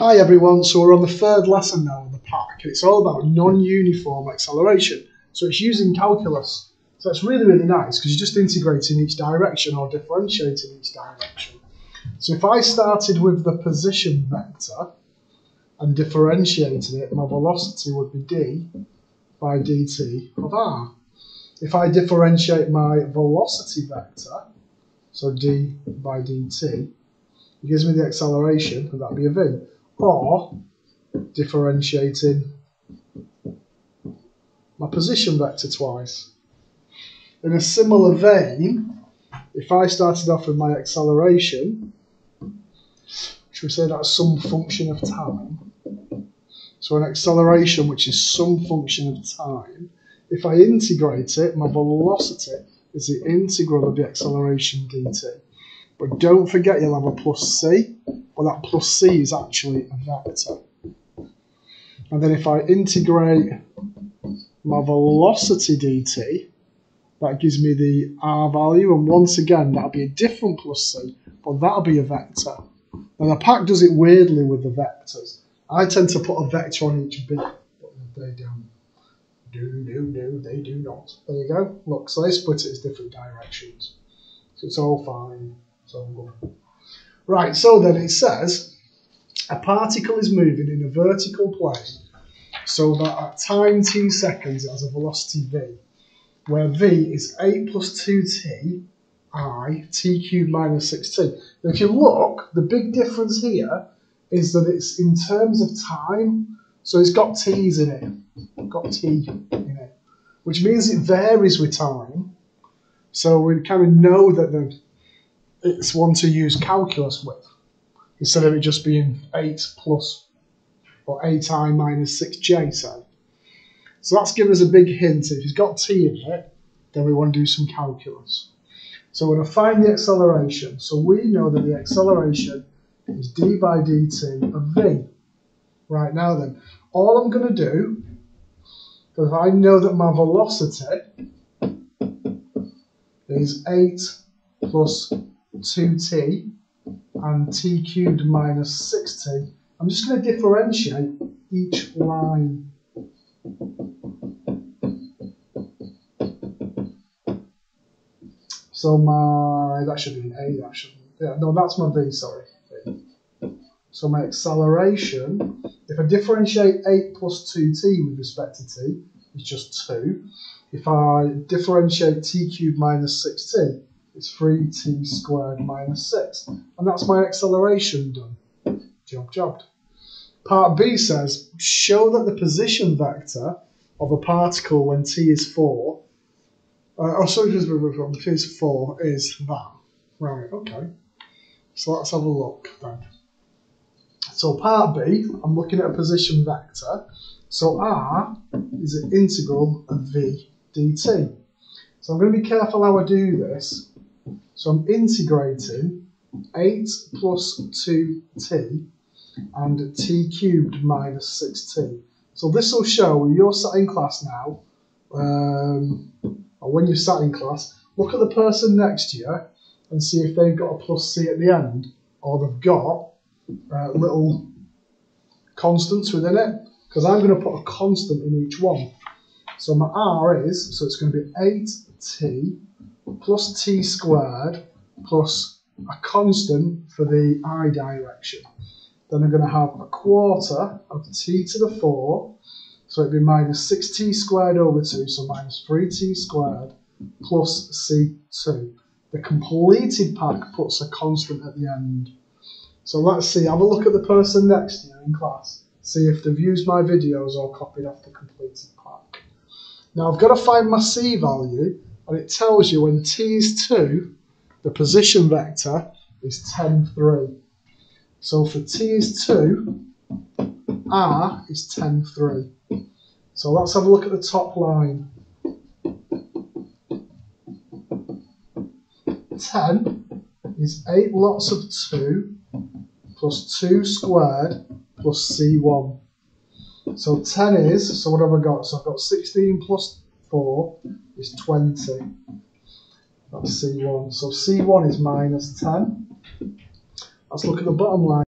Hi everyone, so we're on the third lesson now in the pack and it's all about non-uniform acceleration. So it's using calculus. So it's really, really nice because you're just integrating each direction or differentiating each direction. So if I started with the position vector and differentiated it, my velocity would be d by dt of r. If I differentiate my velocity vector, so d by dt, it gives me the acceleration, and that'd be a v or differentiating my position vector twice. In a similar vein, if I started off with my acceleration, should we say that's some function of time? So an acceleration which is some function of time, if I integrate it, my velocity is the integral of the acceleration dt. But don't forget you'll have a plus c, well that plus c is actually a vector. And then if I integrate my velocity dt, that gives me the r value, and once again that'll be a different plus c, but that'll be a vector. Now the pack does it weirdly with the vectors. I tend to put a vector on each bit, but they don't. Do, do, do, they do not. There you go. Look, so they split it as different directions. So it's all fine. All good. Right, so then it says a particle is moving in a vertical plane so that at time t seconds it has a velocity v, where v is 8 plus 2t i t cubed minus 6t. Now if you look, the big difference here is that it's in terms of time, so it's got t's in it, got t in it, which means it varies with time. So we kind of know that the it's one to use calculus with instead of it just being 8 plus or 8i minus 6j say. So that's given us a big hint. If it's got t in it, then we want to do some calculus. So we're going to find the acceleration. So we know that the acceleration is d by dt of v. Right now then, all I'm going to do, if I know that my velocity is 8 plus 2t and t cubed minus 6t. I'm just going to differentiate each line. So my, that should be an A, that should yeah, no, that's my B, sorry. So my acceleration, if I differentiate 8 plus 2t with respect to t, it's just 2. If I differentiate t cubed minus 6t, it's 3t squared minus 6. And that's my acceleration done. Job jobbed. Part B says, show that the position vector of a particle when t is 4, uh, oh sorry, just from t is 4 is that. Right, okay. So let's have a look then. So part B, I'm looking at a position vector. So r is an integral of v dt. So I'm going to be careful how I do this so I'm integrating 8 plus 2t and t cubed minus 6t. So this will show when you're sat in class now, um, or when you're sat in class, look at the person next to you and see if they've got a plus c at the end, or they've got uh, little constants within it, because I'm going to put a constant in each one. So my r is, so it's going to be 8t plus t squared plus a constant for the i direction. Then I'm going to have a quarter of t to the 4, so it'd be minus 6t squared over 2, so minus 3t squared plus c2. The completed pack puts a constant at the end. So let's see, have a look at the person next to you in class. See if they've used my videos or copied off the completed pack. Now I've got to find my c value and it tells you when t is 2, the position vector is 10, 3. So for t is 2, r is 10, 3. So let's have a look at the top line. 10 is 8 lots of 2 plus 2 squared plus c1. So 10 is, so what have I got? So I've got 16 plus 4 is 20. That's C1. So C1 is minus 10. Let's look at the bottom line.